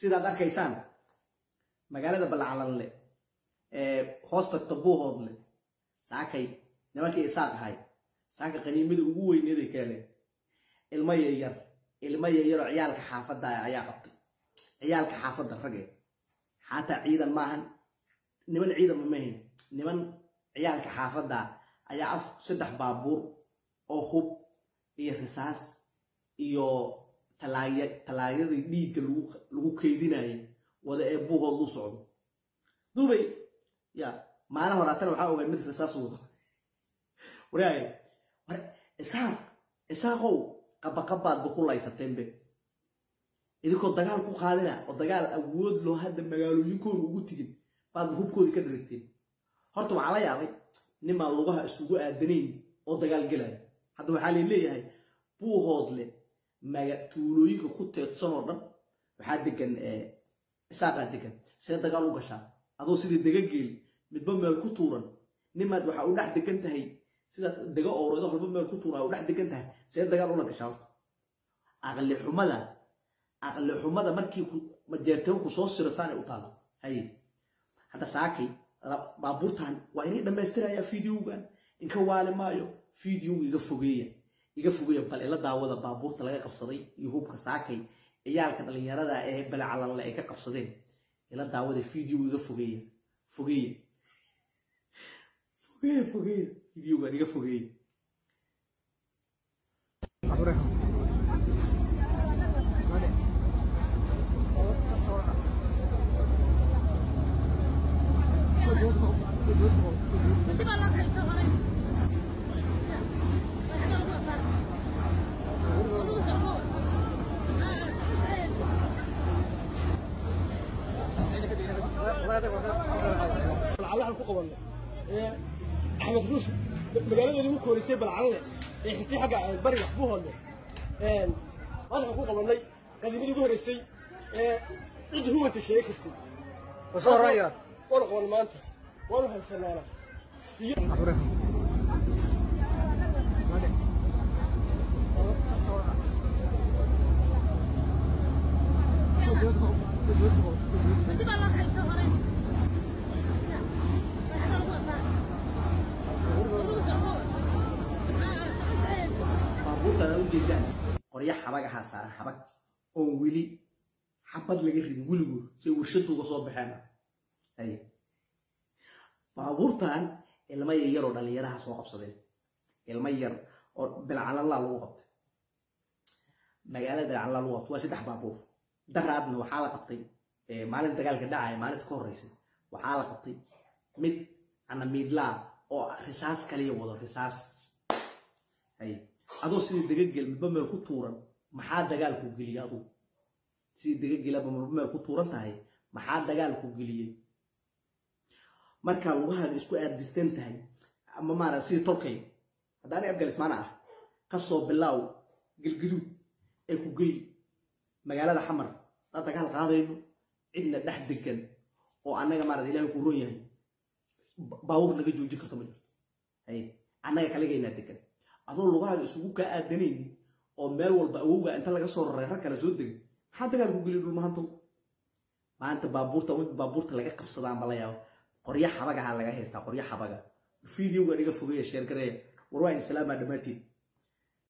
sidaad arkaysaan magaalada balcalanle ee hoosta tabuuhoodle saakay nimankii isaaq ahay saaka qaniimada ugu weyneeday keeneen ilmo yaryar ilmo yaryaroo ciyaalka xaafadda ayaa qabtay. Ciyaalka xaafadda ragee. Xataa ciidan maahan niman ciidan mamahin niman ciyaalka xaafadda ayaa af saddex baabuur oo hub iyo risaas iyo talaaya talaayadii dhiigga lagu keydinayay wada ee buuhood u socdo. Dubay ya maalin horaatana waxaa ogaa mid risaas wado. War isaaq isaaqow qabaqabaadba ku laysateenbe idinkoo dagaal ku qaadina oo dagaal awood loo hadda magaalooyinkooda ugu tigin baadba hubkoodii ka dharigteen horta waxaa la yaabay nimaa lugaha isugu aadanayn oo dagaal gelaya hadda waxaa la leeyahay buuhoodle tuulooyinka ku teedsan oo dhan waxaa degan isaaqaa degan see dagaal u gashaa adoo sidii dega geel midba meel ku tuuran nimaad waxaa u dhex degan tahay sidaad dega owreedo halba meel ku tuuran u dhex degan tahay see dagaal ula gashaa aqli xumada aqli xumada markii majeertebanku soo siro saanay u taalo. Haye hadda saakay baabuurtan waa inay dhammaystirayaa fideogan inka waali maayo fideoga iga fogeeya. Iga fogeeya bal ila daawada baabuurta laga qabsaday iyo hubka saakay ciyaalka dhalinyarada ee balcalanle ay ka qabsadeen. Ila daawada fideoga iga fogeeya fogeeya fogeeya fogeeya fideogan iga fogeeya balcalahan ku qabanno axmed ruus magaaladooda ugu koorisay balcalle ee xigtay xagga bariga buuhoodle waxaan ku qabannay qadiimadii ugu horreysay ee cid huwanta sheegi kartay. Wasoo horaya. waanu qaban maanta waanu haysanaana baabuurtan aad ujeedaan. Qoryo xabag ahaa saaran xabag oon weli xabad laga ridin weligood say warshadooga soo baxeen baabuurtan ilmo yaryar oo dhalinyaraha soo qabsadeen? Ilmo yar oo bilcalalaa lagu qabtay. Magaalada bilcalalaa lagu qabtay. Waa saddex baabuur. Daraadna waxaa la qabtay maalin dagaalka dhacaya maalinta ka horreysay waxaa la qabtay mid anamiidlaa oo risaas kaliya wado risaas adoo sidii degagel midba meel ku tuuran maxaa dagaalku geliyey adugu sidii degagelaba midba meel ku tuuran tahay maxaa dagaalku geliyey? Markaa lugahaaga isku aadistan tahay ama maarata sidii tolkay haddaani afghanistaan ah ka soo bilaaw gelgaduud ee ku gey magaalada xamar. Dad dagaal qaadayno cidna dhex degan oo annaga maarata ilaahay ku ron yahay baabuur naga joojin karto ma jirto. Annaga kaligaynaa degan adoo lugahaaga isugu kaa aadanayni oo meel walba awowga inta laga soo raray rag kale soo degay maxaa dagaal ku geliy dhulmahantow maanta baabuurta baabuurta laga qabsadaa ma la yaabo. Qoryo xabagaha laga haystaa qoryo xabaga. Fideogan iga fogeeya sheergareeya war waa in salaamaa dhammaantiin